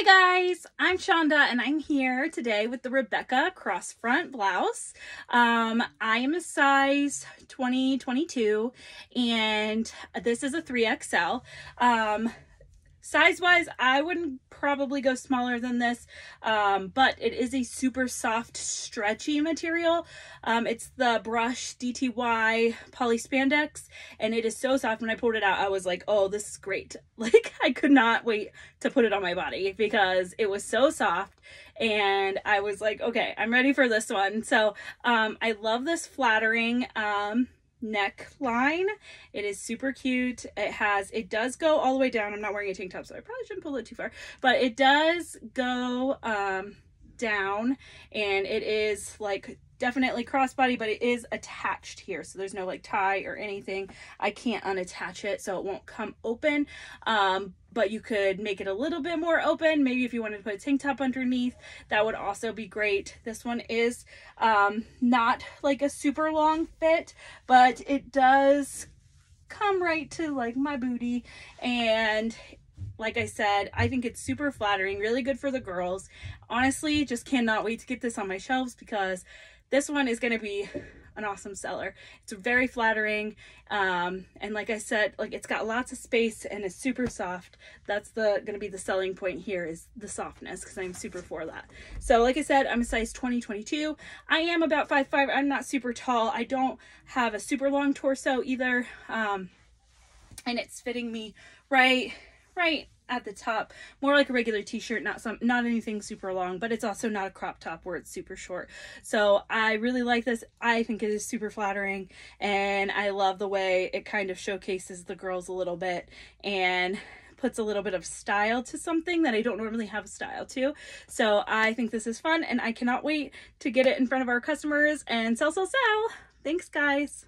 Hi guys, I'm Shonda and I'm here today with the Rebecca cross front blouse. Um, I am a size 2022 and this is a 3XL. Um, Size wise, I wouldn't probably go smaller than this, um, but it is a super soft, stretchy material. Um, it's the Brush DTY poly spandex, and it is so soft. When I pulled it out, I was like, oh, this is great. Like, I could not wait to put it on my body because it was so soft, and I was like, okay, I'm ready for this one. So um, I love this flattering um, neckline. It is super cute. It has, it does go all the way down. I'm not wearing a tank top, so I probably shouldn't pull it too far, but it does go um, down and it is like definitely crossbody, but it is attached here. So there's no like tie or anything. I can't unattach it so it won't come open. Um, but you could make it a little bit more open. Maybe if you wanted to put a tank top underneath, that would also be great. This one is um, not like a super long fit, but it does come right to like my booty and like I said, I think it's super flattering, really good for the girls. Honestly, just cannot wait to get this on my shelves because this one is going to be an awesome seller. It's very flattering. Um, and like I said, like it's got lots of space and it's super soft. That's the going to be the selling point here is the softness because I'm super for that. So like I said, I'm a size 2022. I am about 5'5". I'm not super tall. I don't have a super long torso either. Um, and it's fitting me right, right at the top more like a regular t-shirt not some not anything super long but it's also not a crop top where it's super short so i really like this i think it is super flattering and i love the way it kind of showcases the girls a little bit and puts a little bit of style to something that I don't normally have style to. So I think this is fun and I cannot wait to get it in front of our customers and sell, sell, sell. Thanks guys.